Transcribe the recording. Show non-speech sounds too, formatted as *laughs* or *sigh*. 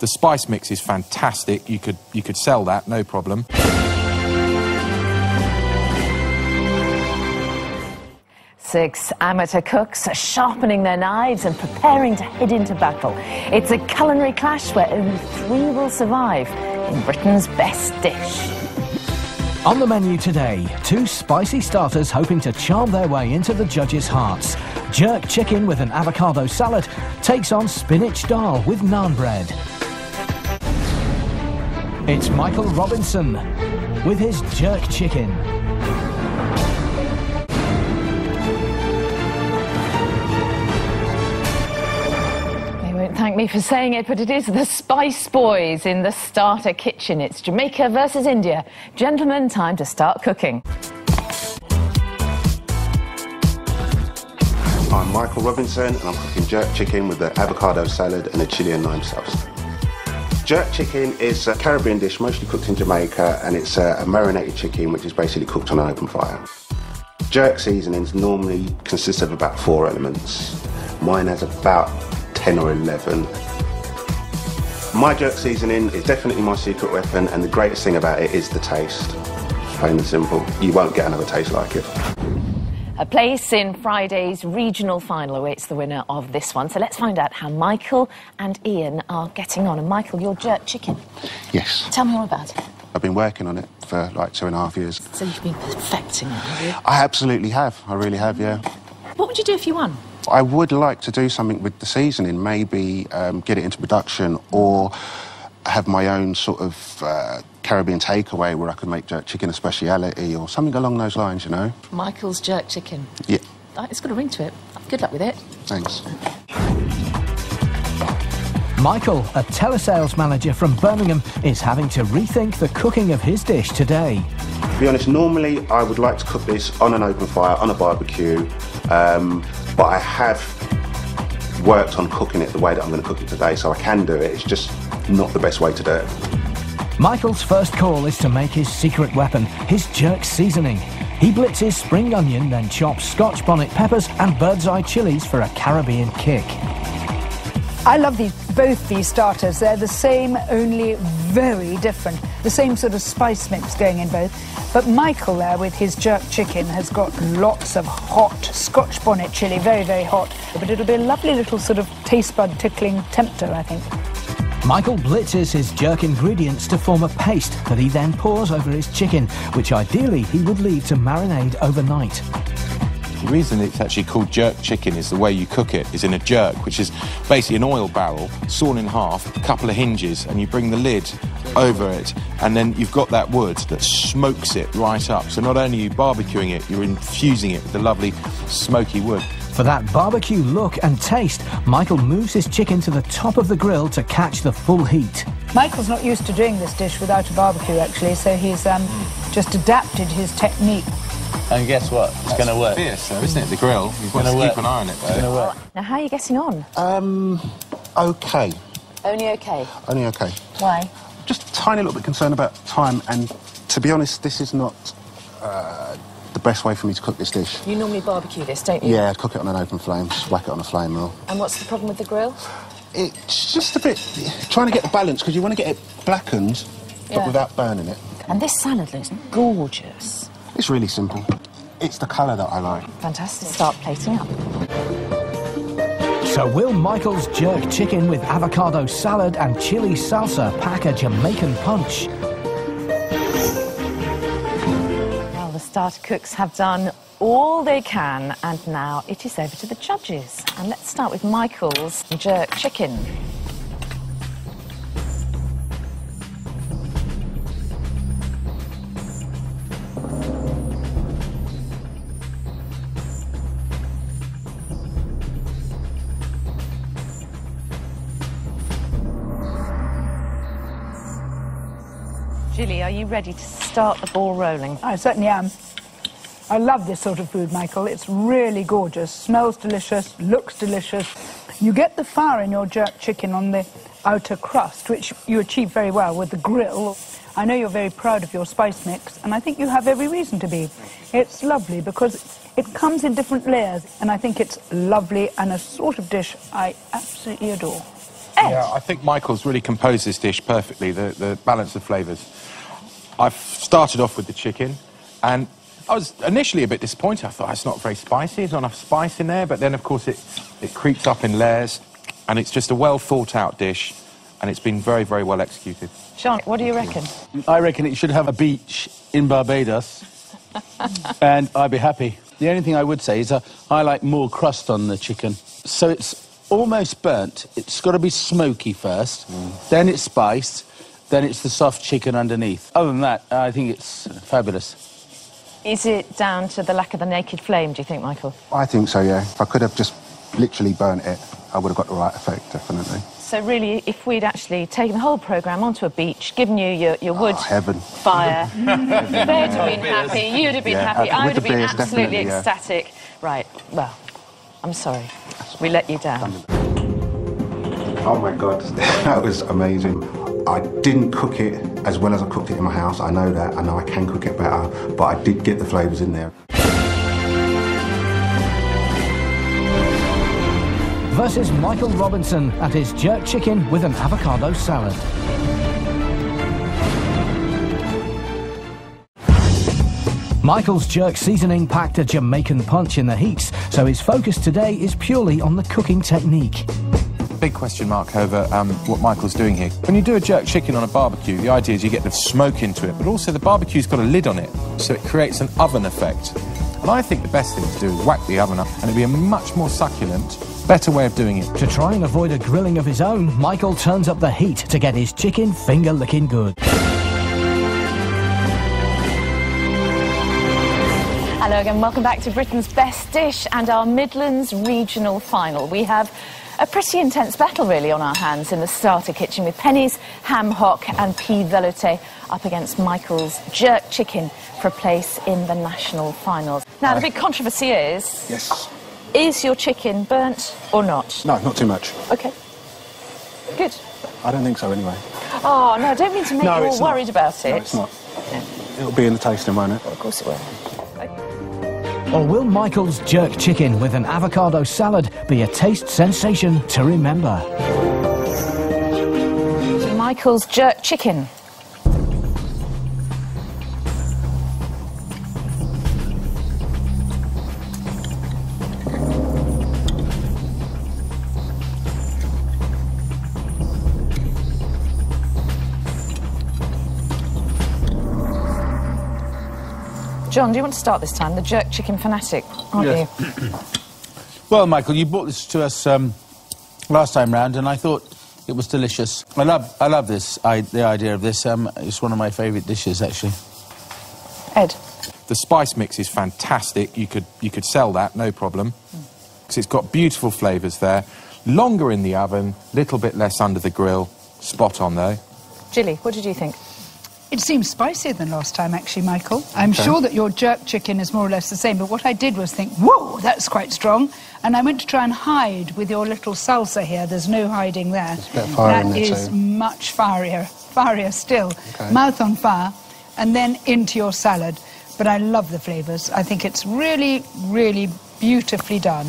The spice mix is fantastic. You could, you could sell that, no problem. Six amateur cooks are sharpening their knives and preparing to head into battle. It's a culinary clash where only three will survive in Britain's best dish. On the menu today, two spicy starters hoping to charm their way into the judges' hearts. Jerk chicken with an avocado salad takes on spinach dal with naan bread. It's Michael Robinson with his jerk chicken. They won't thank me for saying it, but it is the Spice Boys in the starter kitchen. It's Jamaica versus India. Gentlemen, time to start cooking. I'm Michael Robinson and I'm cooking jerk chicken with the avocado salad and a chili and lime sauce. Jerk chicken is a Caribbean dish mostly cooked in Jamaica and it's a, a marinated chicken which is basically cooked on an open fire. Jerk seasonings normally consist of about four elements. Mine has about 10 or 11. My jerk seasoning is definitely my secret weapon and the greatest thing about it is the taste. Plain and simple. You won't get another taste like it. A place in Friday's regional final awaits the winner of this one. So let's find out how Michael and Ian are getting on. And Michael, your jerk chicken. Yes. Tell me all about it. I've been working on it for like two and a half years. So you've been perfecting it, have you? I absolutely have. I really have, yeah. What would you do if you won? I would like to do something with the seasoning, maybe um, get it into production or have my own sort of uh, Caribbean takeaway where I could make jerk chicken a speciality or something along those lines, you know? Michael's jerk chicken. Yeah, Oh, It's got a ring to it. Good luck with it. thanks. Michael, a telesales manager from Birmingham, is having to rethink the cooking of his dish today. To be honest, normally I would like to cook this on an open fire, on a barbecue, um, but I have worked on cooking it the way that I'm going to cook it today, so I can do it. It's just not the best way to do it. Michael's first call is to make his secret weapon, his jerk seasoning. He blitzes spring onion, then chops scotch bonnet peppers and bird's eye chilies for a Caribbean kick. I love these, both these starters. They're the same, only very different. The same sort of spice mix going in both. But Michael there with his jerk chicken has got lots of hot Scotch bonnet chili, very, very hot. But it'll be a lovely little sort of taste bud tickling tempter, I think. Michael blitzes his jerk ingredients to form a paste that he then pours over his chicken, which ideally he would leave to marinade overnight. The reason it's actually called jerk chicken is the way you cook it is in a jerk, which is basically an oil barrel sawn in half, a couple of hinges, and you bring the lid over it, and then you've got that wood that smokes it right up. So not only are you barbecuing it, you're infusing it with the lovely smoky wood. For that barbecue look and taste, Michael moves his chicken to the top of the grill to catch the full heat. Michael's not used to doing this dish without a barbecue, actually, so he's um, just adapted his technique. And guess what? It's going to work. Fierce, though, isn't it? The grill. You've got to gonna keep work. an eye on it, It's going to though. work. Now, how are you getting on? Um, okay. Only okay. Only okay. Why? Just a tiny little bit concerned about time, and to be honest, this is not uh, the best way for me to cook this dish. You normally barbecue this, don't you? Yeah, I'd cook it on an open flame, just whack it on a flame roll. And what's the problem with the grill? It's just a bit trying to get the balance because you want to get it blackened, but Yeah. without burning it. And this salad looks gorgeous. It's really simple. It's the colour that I like. Fantastic. Start plating up. So will Michael's jerk chicken with avocado salad and chili salsa pack a Jamaican punch? Well, the starter cooks have done all they can, and now it is over to the judges. And let's start with Michael's jerk chicken. Julie, are you ready to start the ball rolling? I certainly am. I love this sort of food, Michael. It's really gorgeous, smells delicious, looks delicious. You get the fire in your jerk chicken on the outer crust, which you achieve very well with the grill. I know you're very proud of your spice mix, and I think you have every reason to be. It's lovely because it comes in different layers, and I think it's lovely and a sort of dish I absolutely adore. Ed. Yeah, I think Michael's really composed this dish perfectly, the, the balance of flavours. I've started off with the chicken, and I was initially a bit disappointed. I thought it's not very spicy, there's not enough spice in there, but then, of course, it, it creeps up in layers, and it's just a well thought out dish, and it's been very, very well executed. Sean, what do you reckon? I reckon it should have a beach in Barbados, *laughs* and I'd be happy. The only thing I would say is uh, I like more crust on the chicken. So it's almost burnt. It's got to be smoky first, then it's spiced, then it's the soft chicken underneath. Other than that, I think it's fabulous. Is it down to the lack of the naked flame, do you think, Michael? I think so, yeah. If I could have just literally burnt it, I would have got the right effect, definitely. So really, if we'd actually taken the whole programme onto a beach, given you your, your wood Oh, heaven. fire, *laughs* they'd have been happy, you'd have been Yeah, happy, uh, I with would have been beers, absolutely definitely, yeah. ecstatic. Right, well, I'm sorry. We let you down. Oh my god, *laughs* that was amazing. I didn't cook it as well as I cooked it in my house. I know that. I know I can cook it better, but I did get the flavours in there. Versus Michael Robinson and his jerk chicken with an avocado salad. Michael's jerk seasoning packed a Jamaican punch in the heats, so his focus today is purely on the cooking technique. Big question mark over um, what Michael's doing here. When you do a jerk chicken on a barbecue, the idea is you get the smoke into it, but also the barbecue's got a lid on it, so it creates an oven effect. And I think the best thing to do is whack the oven up, and it'll be a much more succulent, better way of doing it. To try and avoid a grilling of his own, Michael turns up the heat to get his chicken finger looking good. Hello again, welcome back to Britain's Best Dish and our Midlands Regional Final. We have a pretty intense battle really on our hands in the starter kitchen with Penny's ham hock and pea velouté up against Michael's jerk chicken for a place in the national finals. Now the big controversy is, Yes. is your chicken burnt or not? No, not too much. Okay. Good. I don't think so anyway. Oh, no, I don't mean to make no, you all it's not. worried about it. No, it's not. It'll be in the tasting, won't it? Of course it will. Or will Michael's jerk chicken with an avocado salad be a taste sensation to remember? Michael's jerk chicken. John, do you want to start this time? The jerk chicken fanatic, aren't Yes. you? *clears throat* Well, Michael, you brought this to us um, last time round, and I thought it was delicious. I love, I love this. I, the idea of this. Um, it's one of my favourite dishes, actually. Ed. The spice mix is fantastic. You could you could sell that, no problem, because it's got beautiful flavours there. Longer in the oven, little bit less under the grill. Spot on though. Jilly, what did you think? It seems spicier than last time, actually, Michael. I'm sure that your jerk chicken is more or less the same, but what I did was think, whoa, that's quite strong. And I went to try and hide with your little salsa here. There's no hiding there. a bit of fire in there is too. much firier, firier still. Okay. Mouth on fire, and then into your salad. But I love the flavours. I think it's really, really beautifully done.